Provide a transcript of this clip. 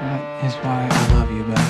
That is why I love you, baby.